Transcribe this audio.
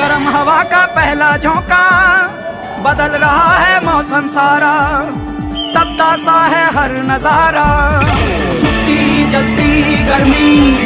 गर्म हवा का पहला झोंका। बदल रहा है मौसम सारा। तपता सा है हर नज़ारा। छुट्टी जलती गर्मी।